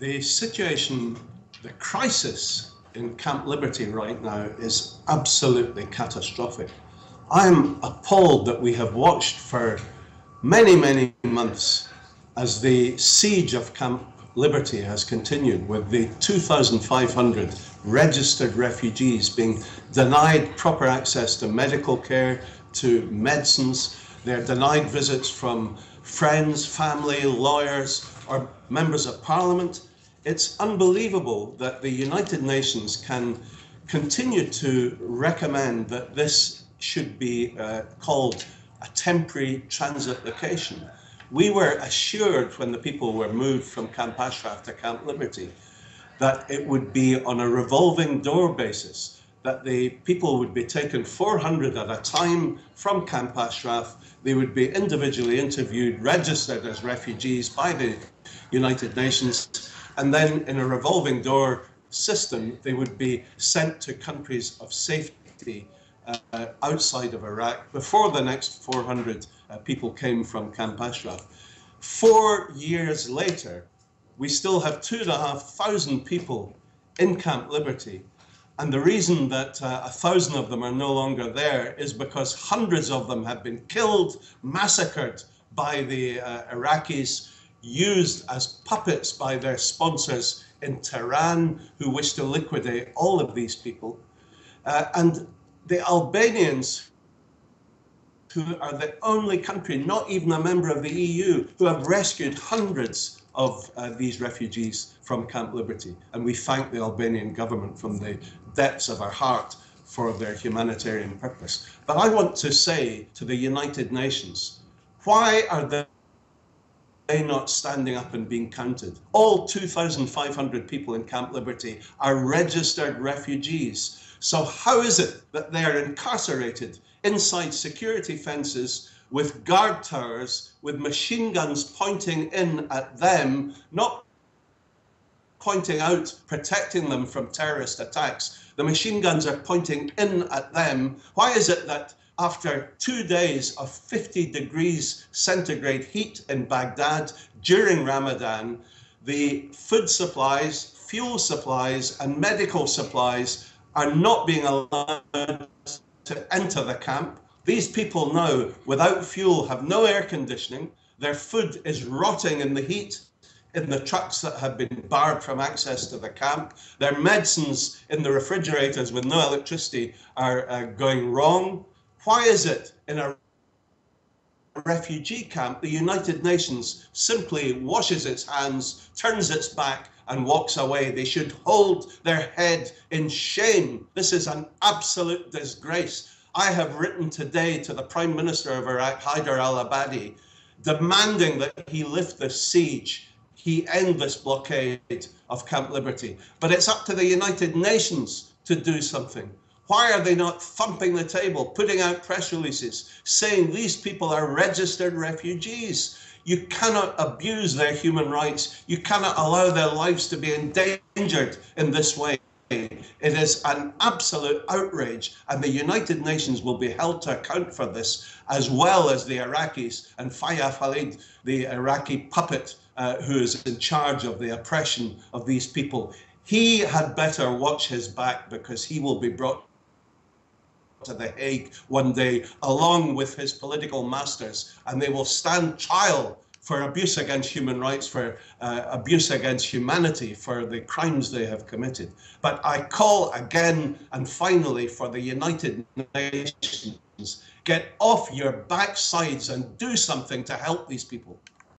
The situation, the crisis in Camp Liberty right now is absolutely catastrophic. I'm appalled that we have watched for many, many months as the siege of Camp Liberty has continued with the 2,500 registered refugees being denied proper access to medical care, to medicines. They're denied visits from friends, family, lawyers, or members of parliament. It's unbelievable that the United Nations can continue to recommend that this should be uh, called a temporary transit location. We were assured when the people were moved from Camp Ashraf to Camp Liberty that it would be on a revolving door basis, that the people would be taken 400 at a time from Camp Ashraf. They would be individually interviewed, registered as refugees by the United Nations, and then in a revolving door system, they would be sent to countries of safety uh, outside of Iraq before the next 400 uh, people came from Camp Ashraf. Four years later, we still have two and a half thousand people in Camp Liberty. And the reason that uh, a thousand of them are no longer there is because hundreds of them have been killed, massacred by the uh, Iraqis, used as puppets by their sponsors in Tehran, who wish to liquidate all of these people. Uh, and the Albanians, who are the only country, not even a member of the EU, who have rescued hundreds of uh, these refugees from Camp Liberty. And we thank the Albanian government from the depths of our heart for their humanitarian purpose. But I want to say to the United Nations, why are they not standing up and being counted? All 2,500 people in Camp Liberty are registered refugees. So how is it that they are incarcerated inside security fences with guard towers with machine guns pointing in at them, not pointing out, protecting them from terrorist attacks. The machine guns are pointing in at them. Why is it that after two days of 50 degrees centigrade heat in Baghdad during Ramadan, the food supplies, fuel supplies, and medical supplies are not being allowed to enter the camp? These people now, without fuel, have no air conditioning. Their food is rotting in the heat in the trucks that have been barred from access to the camp. Their medicines in the refrigerators with no electricity are uh, going wrong. Why is it in a refugee camp the United Nations simply washes its hands, turns its back, and walks away? They should hold their head in shame. This is an absolute disgrace. I have written today to the Prime Minister of Iraq, Haider al Abadi, demanding that he lift the siege, he end this blockade of Camp Liberty. But it's up to the United Nations to do something. Why are they not thumping the table, putting out press releases, saying these people are registered refugees? You cannot abuse their human rights. You cannot allow their lives to be endangered in this way. It is an absolute outrage, and the United Nations will be held to account for this, as well as the Iraqis and Fayyaf Khalid, the Iraqi puppet uh, who is in charge of the oppression of these people. He had better watch his back because he will be brought to The Hague one day, along with his political masters, and they will stand trial for abuse against human rights, for uh, abuse against humanity, for the crimes they have committed. But I call again and finally for the United Nations get off your backsides and do something to help these people.